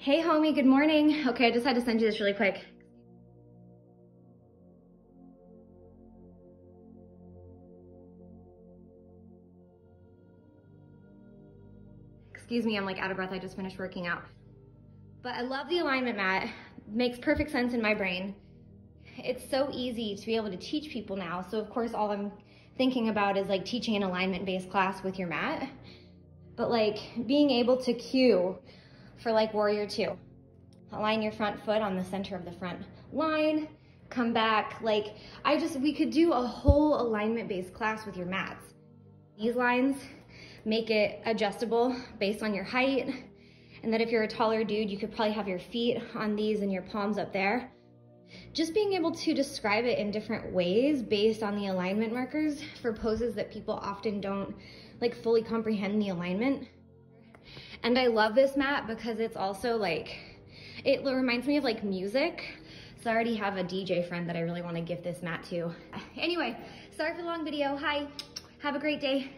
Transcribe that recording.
Hey homie, good morning. Okay, I just had to send you this really quick. Excuse me, I'm like out of breath. I just finished working out. But I love the alignment mat. Makes perfect sense in my brain. It's so easy to be able to teach people now. So of course, all I'm thinking about is like teaching an alignment based class with your mat. But like being able to cue for like warrior two. Align your front foot on the center of the front line, come back. Like I just, we could do a whole alignment based class with your mats. These lines make it adjustable based on your height. And that if you're a taller dude, you could probably have your feet on these and your palms up there. Just being able to describe it in different ways based on the alignment markers for poses that people often don't like fully comprehend the alignment. And I love this mat because it's also like, it reminds me of like music. So I already have a DJ friend that I really want to give this mat to. Anyway, sorry for the long video. Hi, have a great day.